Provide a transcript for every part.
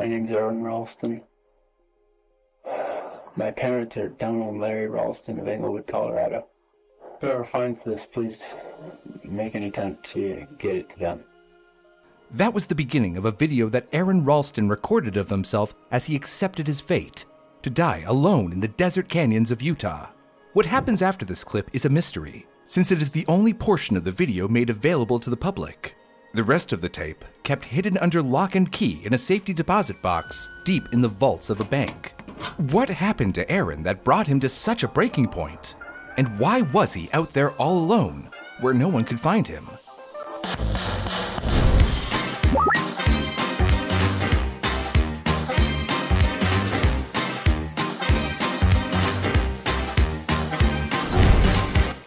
My name's Aron Ralston. My parents are Donna and Larry Ralston of Englewood, Colorado. Whoever finds this, please make an attempt to get it to them. That was the beginning of a video that Aron Ralston recorded of himself as he accepted his fate to die alone in the desert canyons of Utah. What happens after this clip is a mystery, since it is the only portion of the video made available to the public. The rest of the tape kept hidden under lock and key in a safety deposit box deep in the vaults of a bank. What happened to Aron that brought him to such a breaking point? And why was he out there all alone, where no one could find him?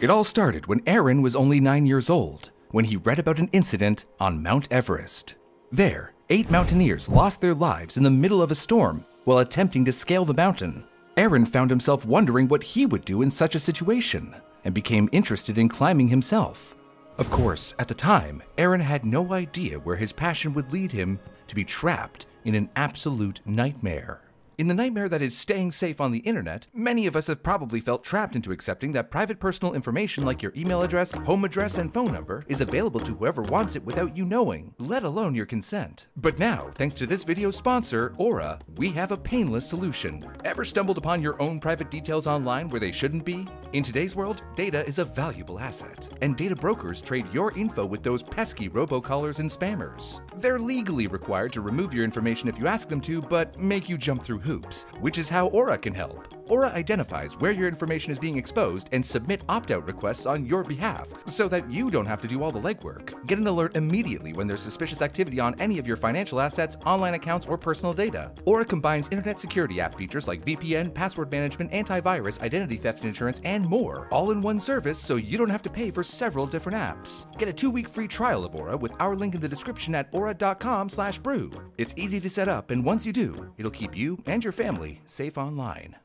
It all started when Aron was only nine years old, when he read about an incident on Mount Everest. There, eight mountaineers lost their lives in the middle of a storm while attempting to scale the mountain. Aron found himself wondering what he would do in such a situation and became interested in climbing himself. Of course, at the time, Aron had no idea where his passion would lead him to be trapped in an absolute nightmare. In the nightmare that is staying safe on the internet, many of us have probably felt trapped into accepting that private personal information like your email address, home address, and phone number is available to whoever wants it without you knowing, let alone your consent. But now, thanks to this video's sponsor, Aura, we have a painless solution. Ever stumbled upon your own private details online where they shouldn't be? In today's world, data is a valuable asset, and data brokers trade your info with those pesky robocallers and spammers. They're legally required to remove your information if you ask them to, but make you jump through hoops, which is how Aura can help. Aura identifies where your information is being exposed and submit opt-out requests on your behalf, so that you don't have to do all the legwork. Get an alert immediately when there's suspicious activity on any of your financial assets, online accounts, or personal data. Aura combines internet security app features like VPN, password management, antivirus, identity theft insurance, and more, all in one service so you don't have to pay for several different apps. Get a two-week free trial of Aura with our link in the description at aura.com brew. It's easy to set up, and once you do, it'll keep you and your family safe online.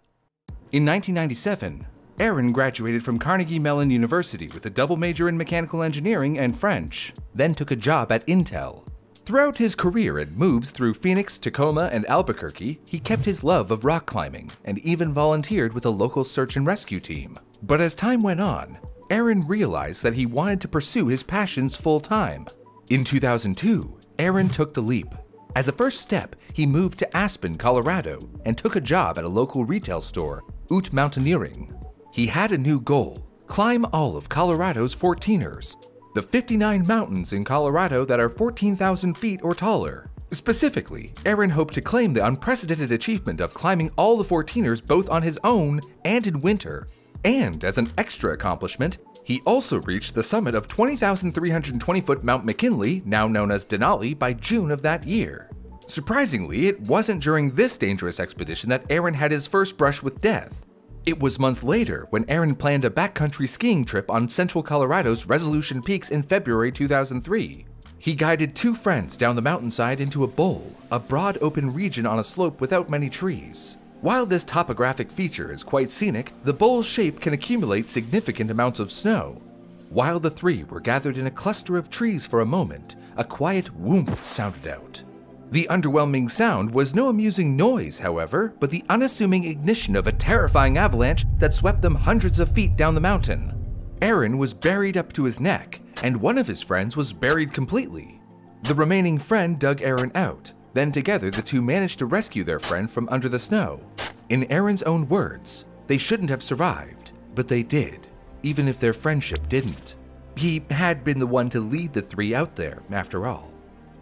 In 1997, Aron graduated from Carnegie Mellon University with a double major in mechanical engineering and French, then took a job at Intel. Throughout his career and moves through Phoenix, Tacoma, and Albuquerque, he kept his love of rock climbing and even volunteered with a local search and rescue team. But as time went on, Aron realized that he wanted to pursue his passions full time. In 2002, Aron took the leap. As a first step, he moved to Aspen, Colorado, and took a job at a local retail store Ute Mountaineering. He had a new goal climb all of Colorado's 14ers, the 59 mountains in Colorado that are 14,000 feet or taller. Specifically, Aron hoped to claim the unprecedented achievement of climbing all the 14ers both on his own and in winter. And as an extra accomplishment, he also reached the summit of 20,320 foot Mount McKinley, now known as Denali, by June of that year. Surprisingly, it wasn't during this dangerous expedition that Aron had his first brush with death. It was months later when Aron planned a backcountry skiing trip on central Colorado's Resolution Peaks in February 2003. He guided two friends down the mountainside into a bowl, a broad open region on a slope without many trees. While this topographic feature is quite scenic, the bowl's shape can accumulate significant amounts of snow. While the three were gathered in a cluster of trees for a moment, a quiet whoomph sounded out. The underwhelming sound was no amusing noise, however, but the unassuming ignition of a terrifying avalanche that swept them hundreds of feet down the mountain. Aron was buried up to his neck, and one of his friends was buried completely. The remaining friend dug Aron out, then together the two managed to rescue their friend from under the snow. In Aron's own words, they shouldn't have survived, but they did, even if their friendship didn't. He had been the one to lead the three out there, after all.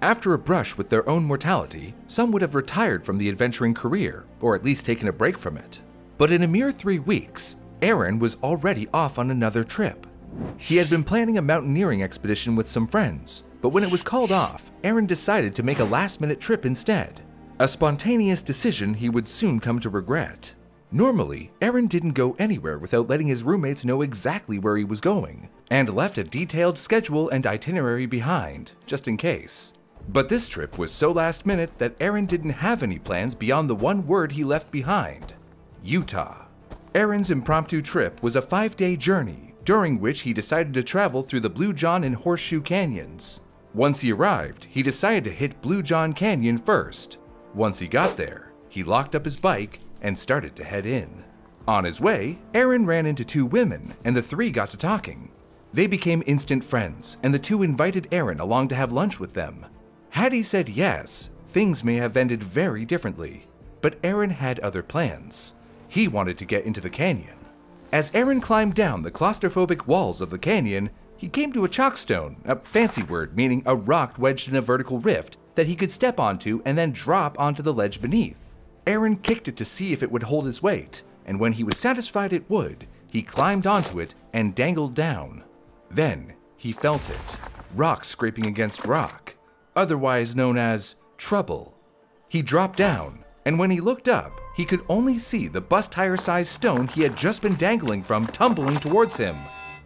After a brush with their own mortality, some would have retired from the adventuring career, or at least taken a break from it. But in a mere three weeks, Aron was already off on another trip. He had been planning a mountaineering expedition with some friends, but when it was called off, Aron decided to make a last minute trip instead. A spontaneous decision he would soon come to regret. Normally, Aron didn't go anywhere without letting his roommates know exactly where he was going, and left a detailed schedule and itinerary behind, just in case. But this trip was so last minute that Aron didn't have any plans beyond the one word he left behind Utah. Aron's impromptu trip was a five day journey, during which he decided to travel through the Blue John and Horseshoe Canyons. Once he arrived, he decided to hit Blue John Canyon first. Once he got there, he locked up his bike and started to head in. On his way, Aron ran into two women, and the three got to talking. They became instant friends, and the two invited Aron along to have lunch with them. Had he said yes, things may have ended very differently. But Aron had other plans. He wanted to get into the canyon. As Aron climbed down the claustrophobic walls of the canyon, he came to a chockstone, a fancy word meaning a rock wedged in a vertical rift that he could step onto and then drop onto the ledge beneath. Aron kicked it to see if it would hold his weight, and when he was satisfied it would, he climbed onto it and dangled down. Then he felt it rock scraping against rock, otherwise known as trouble. He dropped down, and when he looked up, he could only see the bus tire sized stone he had just been dangling from tumbling towards him.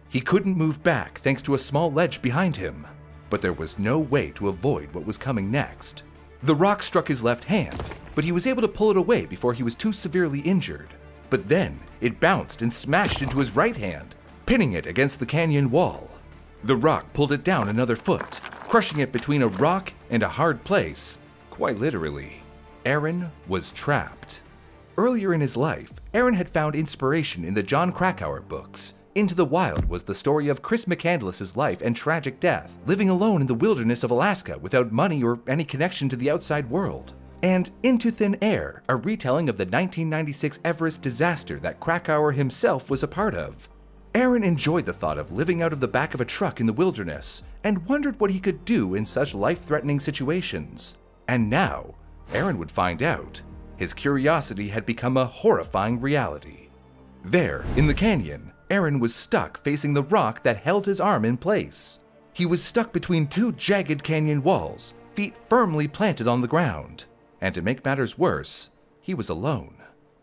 He couldn't move back thanks to a small ledge behind him, but there was no way to avoid what was coming next. The rock struck his left hand, but he was able to pull it away before he was too severely injured. But then it bounced and smashed into his right hand, pinning it against the canyon wall. The rock pulled it down another foot, crushing it between a rock and a hard place, quite literally. Aron was trapped. Earlier in his life, Aron had found inspiration in the Jon Krakauer books. Into the Wild was the story of Chris McCandless's life and tragic death, living alone in the wilderness of Alaska without money or any connection to the outside world. And Into Thin Air, a retelling of the 1996 Everest disaster that Krakauer himself was a part of. Aron enjoyed the thought of living out of the back of a truck in the wilderness and wondered what he could do in such life threatening situations. And now, Aron would find out. His curiosity had become a horrifying reality. There, in the canyon, Aron was stuck facing the rock that held his arm in place. He was stuck between two jagged canyon walls, feet firmly planted on the ground. And to make matters worse, he was alone.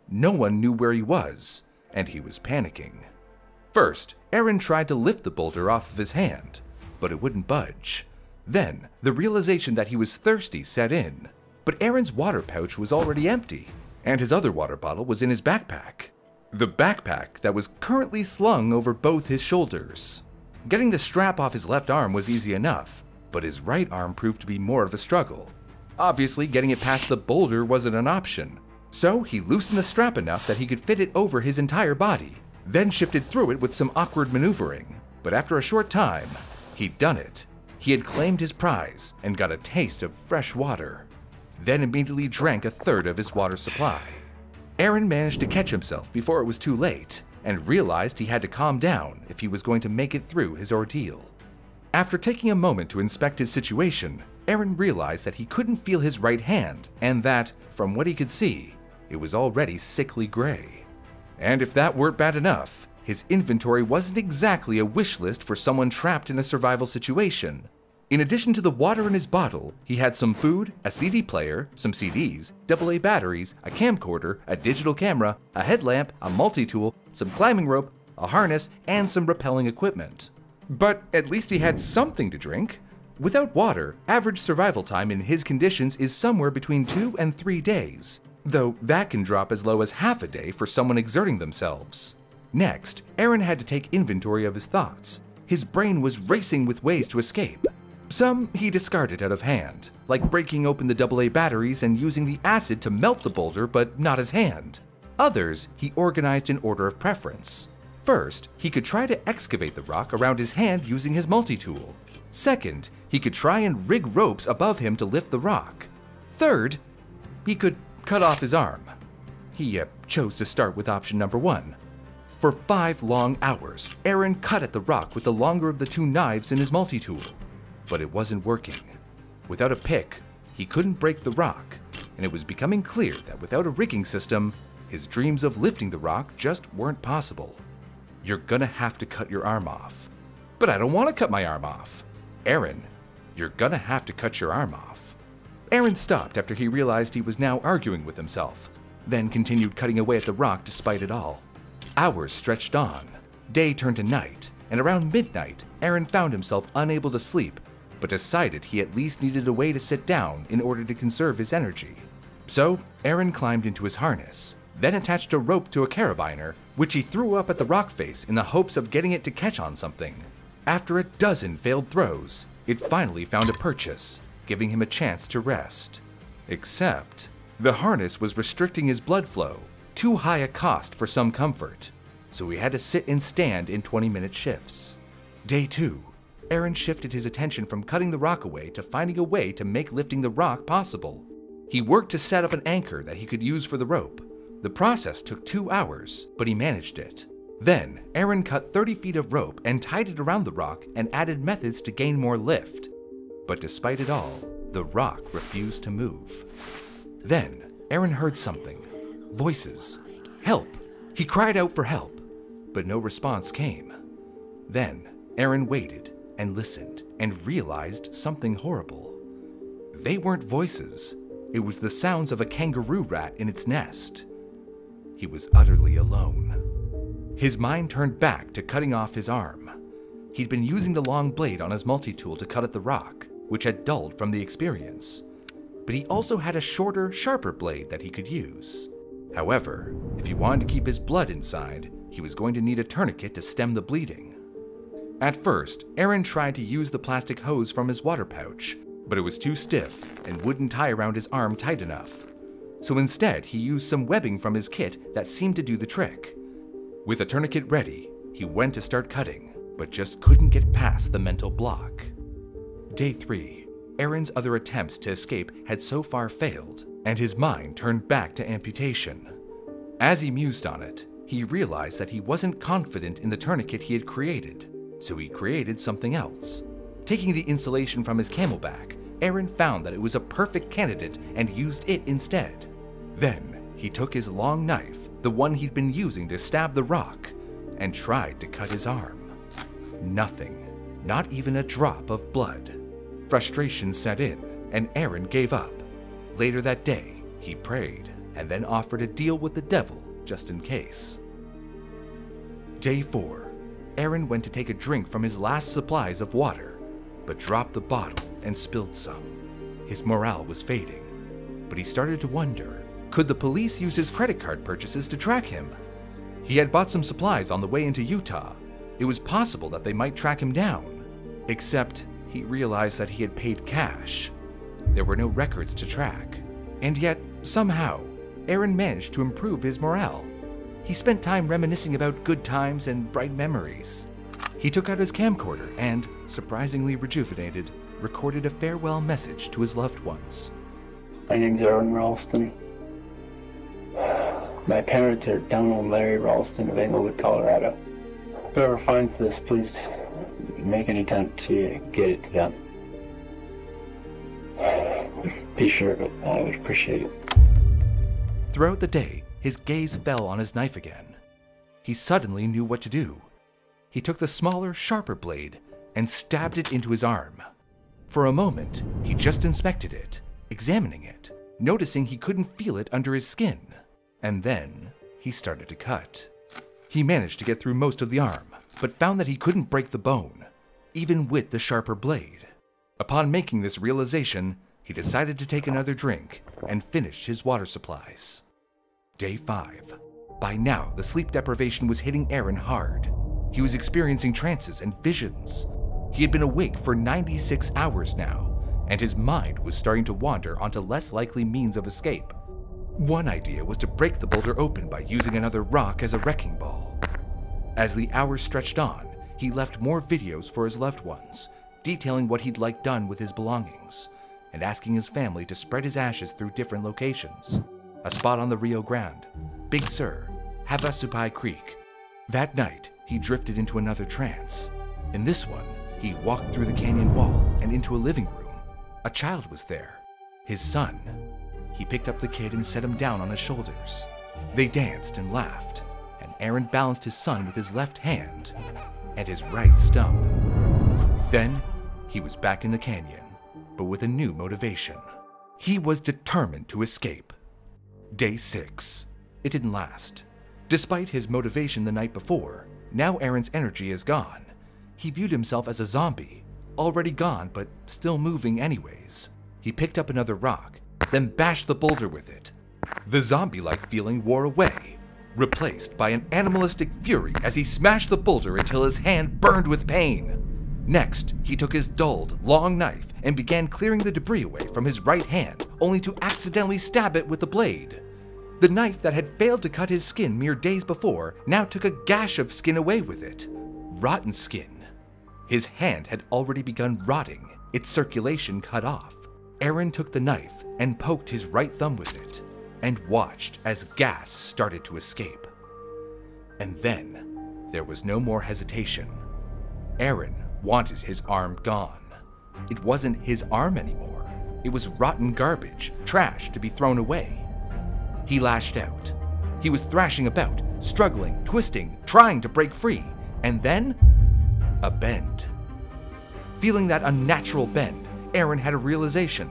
No one knew where he was, and he was panicking. First, Aron tried to lift the boulder off of his hand, but it wouldn't budge. Then, the realization that he was thirsty set in. But Aron's water pouch was already empty, and his other water bottle was in his backpack. The backpack that was currently slung over both his shoulders. Getting the strap off his left arm was easy enough, but his right arm proved to be more of a struggle. Obviously, getting it past the boulder wasn't an option, so he loosened the strap enough that he could fit it over his entire body, then shifted through it with some awkward maneuvering. But after a short time, he'd done it. He had claimed his prize and got a taste of fresh water, then immediately drank a third of his water supply. Aron managed to catch himself before it was too late and realized he had to calm down if he was going to make it through his ordeal. After taking a moment to inspect his situation, Aron realized that he couldn't feel his right hand and that, from what he could see, it was already sickly gray. And if that weren't bad enough, his inventory wasn't exactly a wish list for someone trapped in a survival situation. In addition to the water in his bottle, he had some food, a CD player, some CDs, AA batteries, a camcorder, a digital camera, a headlamp, a multi tool, some climbing rope, a harness, and some rappelling equipment. But at least he had something to drink. Without water, average survival time in his conditions is somewhere between two and three days, though that can drop as low as half a day for someone exerting themselves. Next, Aron had to take inventory of his thoughts. His brain was racing with ways to escape. Some he discarded out of hand, like breaking open the AA batteries and using the acid to melt the boulder, but not his hand. Others he organized in order of preference. First, he could try to excavate the rock around his hand using his multi-tool. Second, he could try and rig ropes above him to lift the rock. Third, he could cut off his arm. He uh, chose to start with option number one. For five long hours, Aron cut at the rock with the longer of the two knives in his multi-tool but it wasn't working. Without a pick, he couldn't break the rock, and it was becoming clear that without a rigging system, his dreams of lifting the rock just weren't possible. You're gonna have to cut your arm off. But I don't want to cut my arm off. Aron, you're gonna have to cut your arm off. Aron stopped after he realized he was now arguing with himself, then continued cutting away at the rock despite it all. Hours stretched on. Day turned to night, and around midnight, Aron found himself unable to sleep but decided he at least needed a way to sit down in order to conserve his energy. So, Aron climbed into his harness, then attached a rope to a carabiner, which he threw up at the rock face in the hopes of getting it to catch on something. After a dozen failed throws, it finally found a purchase, giving him a chance to rest. Except, The harness was restricting his blood flow, too high a cost for some comfort, so he had to sit and stand in 20 minute shifts. Day 2. Aron shifted his attention from cutting the rock away to finding a way to make lifting the rock possible. He worked to set up an anchor that he could use for the rope. The process took two hours, but he managed it. Then, Aron cut 30 feet of rope and tied it around the rock and added methods to gain more lift. But despite it all, the rock refused to move. Then, Aron heard something voices. Help! He cried out for help, but no response came. Then, Aron waited and listened and realized something horrible. They weren't voices, it was the sounds of a kangaroo rat in its nest. He was utterly alone. His mind turned back to cutting off his arm. He'd been using the long blade on his multi tool to cut at the rock, which had dulled from the experience. But he also had a shorter, sharper blade that he could use. However, if he wanted to keep his blood inside, he was going to need a tourniquet to stem the bleeding. At first, Aron tried to use the plastic hose from his water pouch, but it was too stiff and wouldn't tie around his arm tight enough. So instead, he used some webbing from his kit that seemed to do the trick. With a tourniquet ready, he went to start cutting, but just couldn't get past the mental block. Day 3. Aron's other attempts to escape had so far failed, and his mind turned back to amputation. As he mused on it, he realized that he wasn't confident in the tourniquet he had created, so he created something else. Taking the insulation from his CamelBak, Aron found that it was a perfect candidate and used it instead. Then, he took his long knife the one he'd been using to stab the rock, and tried to cut his arm. Nothing, not even a drop of blood. Frustration set in, and Aron gave up. Later that day, he prayed and then offered a deal with the devil just in case. Day 4. Aron went to take a drink from his last supplies of water, but dropped the bottle and spilled some. His morale was fading, but he started to wonder could the police use his credit card purchases to track him? He had bought some supplies on the way into Utah. It was possible that they might track him down. Except he realized that he had paid cash. There were no records to track. And yet, somehow, Aron managed to improve his morale. He spent time reminiscing about good times and bright memories. He took out his camcorder and, surprisingly rejuvenated, recorded a farewell message to his loved ones. My name's Aron Ralston. My parents are Donna and Larry Ralston of Englewood, Colorado. Whoever finds this, please make an attempt to get it to them. Be sure of it. I would appreciate it. Throughout the day, his gaze fell on his knife again. He suddenly knew what to do. He took the smaller, sharper blade and stabbed it into his arm. For a moment, he just inspected it, examining it, noticing he couldn't feel it under his skin. And then he started to cut. He managed to get through most of the arm, but found that he couldn't break the bone, even with the sharper blade. Upon making this realization, he decided to take another drink and finish his water supplies. Day 5. By now, the sleep deprivation was hitting Aron hard. He was experiencing trances and visions. He had been awake for 96 hours now, and his mind was starting to wander onto less likely means of escape. One idea was to break the boulder open by using another rock as a wrecking ball. As the hours stretched on, he left more videos for his loved ones, detailing what he'd like done with his belongings, and asking his family to spread his ashes through different locations. A spot on the Rio Grande, Big Sur, Havasupai Creek. That night, he drifted into another trance. In this one, he walked through the canyon wall and into a living room. A child was there, his son, he picked up the kid and set him down on his shoulders. They danced and laughed, and Aron balanced his son with his left hand and his right stump. Then he was back in the canyon, but with a new motivation. He was determined to escape. Day 6. It didn't last. Despite his motivation the night before, now Aron's energy is gone. He viewed himself as a zombie, already gone but still moving anyways. He picked up another rock then bashed the boulder with it. The zombie like feeling wore away, replaced by an animalistic fury as he smashed the boulder until his hand burned with pain. Next, he took his dulled, long knife and began clearing the debris away from his right hand only to accidentally stab it with the blade. The knife that had failed to cut his skin mere days before now took a gash of skin away with it. Rotten skin. His hand had already begun rotting, its circulation cut off. Aron took the knife and poked his right thumb with it, and watched as gas started to escape. And then, there was no more hesitation. Aron wanted his arm gone. It wasn't his arm anymore. It was rotten garbage, trash to be thrown away. He lashed out. He was thrashing about, struggling, twisting, trying to break free, and then a bend. Feeling that unnatural bend, Aron had a realization.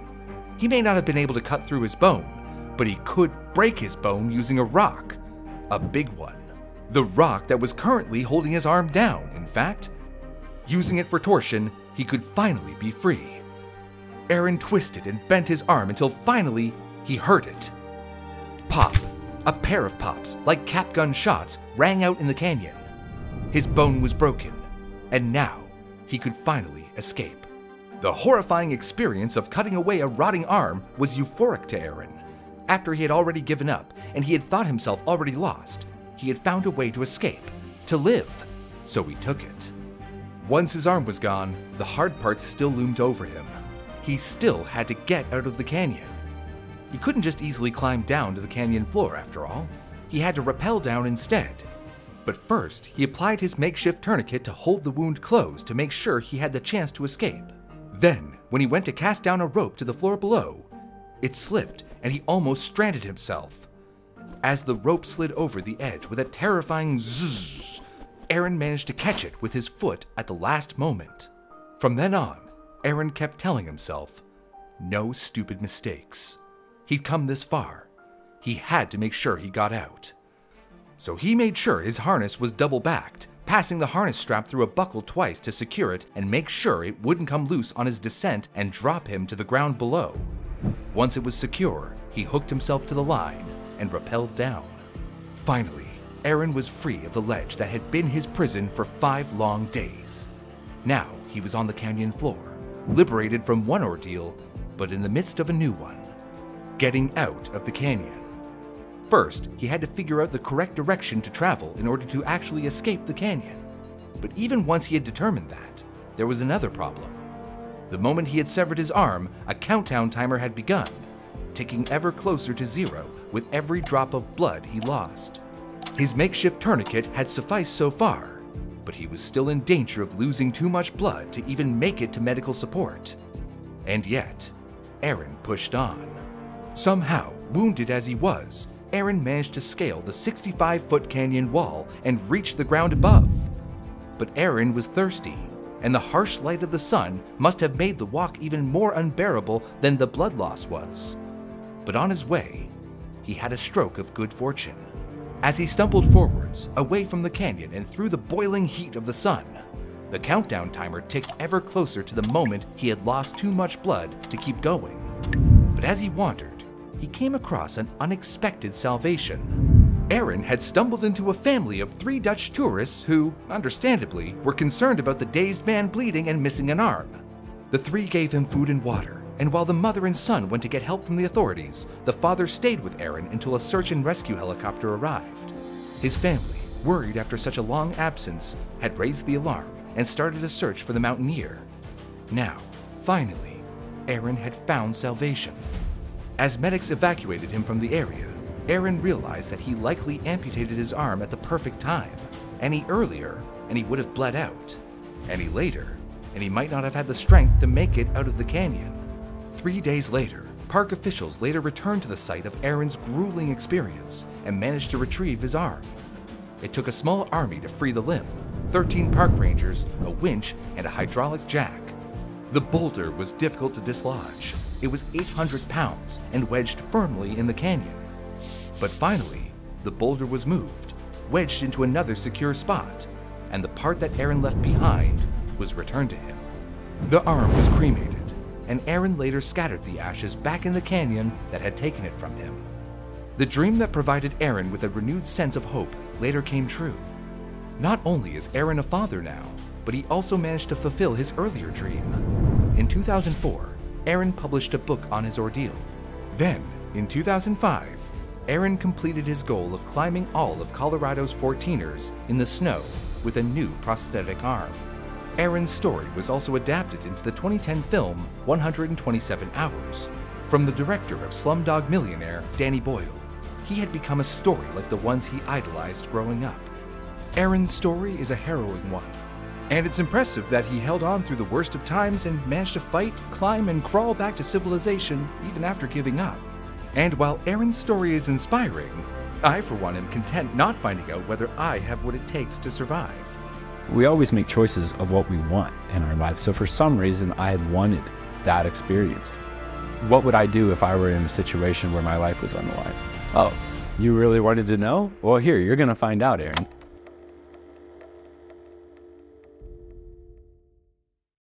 He may not have been able to cut through his bone, but he could break his bone using a rock. A big one. The rock that was currently holding his arm down, in fact. Using it for torsion, he could finally be free. Aron twisted and bent his arm until finally he heard it. Pop! A pair of pops, like cap gun shots, rang out in the canyon. His bone was broken, and now he could finally escape. The horrifying experience of cutting away a rotting arm was euphoric to Aron. After he had already given up and he had thought himself already lost, he had found a way to escape, to live, so he took it. Once his arm was gone, the hard part still loomed over him. He still had to get out of the canyon. He couldn't just easily climb down to the canyon floor, after all. He had to rappel down instead. But first, he applied his makeshift tourniquet to hold the wound closed to make sure he had the chance to escape. Then, when he went to cast down a rope to the floor below, it slipped and he almost stranded himself. As the rope slid over the edge with a terrifying zzz, Aron managed to catch it with his foot at the last moment. From then on, Aron kept telling himself, no stupid mistakes. He'd come this far. He had to make sure he got out. So he made sure his harness was double backed, passing the harness strap through a buckle twice to secure it and make sure it wouldn't come loose on his descent and drop him to the ground below. Once it was secure, he hooked himself to the line and rappelled down. Finally, Aron was free of the ledge that had been his prison for five long days. Now he was on the canyon floor, liberated from one ordeal, but in the midst of a new one getting out of the canyon. First, he had to figure out the correct direction to travel in order to actually escape the canyon. But even once he had determined that, there was another problem. The moment he had severed his arm, a countdown timer had begun, ticking ever closer to zero with every drop of blood he lost. His makeshift tourniquet had sufficed so far, but he was still in danger of losing too much blood to even make it to medical support. And yet, Aron pushed on. Somehow, wounded as he was, Aron managed to scale the 65 foot canyon wall and reach the ground above. But Aron was thirsty, and the harsh light of the sun must have made the walk even more unbearable than the blood loss was. But on his way, he had a stroke of good fortune. As he stumbled forwards, away from the canyon and through the boiling heat of the sun, the countdown timer ticked ever closer to the moment he had lost too much blood to keep going. But as he wandered, he came across an unexpected salvation. Aron had stumbled into a family of three Dutch tourists who, understandably, were concerned about the dazed man bleeding and missing an arm. The three gave him food and water, and while the mother and son went to get help from the authorities, the father stayed with Aron until a search and rescue helicopter arrived. His family, worried after such a long absence, had raised the alarm and started a search for the mountaineer. Now, finally, Aron had found salvation. As medics evacuated him from the area, Aron realized that he likely amputated his arm at the perfect time. Any earlier, and he would have bled out. Any later, and he might not have had the strength to make it out of the canyon. Three days later, park officials later returned to the site of Aron's grueling experience and managed to retrieve his arm. It took a small army to free the limb 13 park rangers, a winch, and a hydraulic jack. The boulder was difficult to dislodge, it was 800 pounds and wedged firmly in the canyon. But finally, the boulder was moved, wedged into another secure spot, and the part that Aron left behind was returned to him. The arm was cremated, and Aron later scattered the ashes back in the canyon that had taken it from him. The dream that provided Aron with a renewed sense of hope later came true. Not only is Aron a father now, but he also managed to fulfill his earlier dream. In 2004, Aron published a book on his ordeal. Then, in 2005, Aron completed his goal of climbing all of Colorado's 14ers in the snow with a new prosthetic arm. Aron's story was also adapted into the 2010 film 127 Hours from the director of Slumdog Millionaire, Danny Boyle. He had become a story like the ones he idolized growing up. Aron's story is a harrowing one, and it's impressive that he held on through the worst of times and managed to fight, climb, and crawl back to civilization even after giving up. And while Aron's story is inspiring, I, for one, am content not finding out whether I have what it takes to survive. We always make choices of what we want in our lives. So for some reason, I had wanted that experience. What would I do if I were in a situation where my life was on the line? Oh, you really wanted to know? Well, here, you're going to find out, Aron.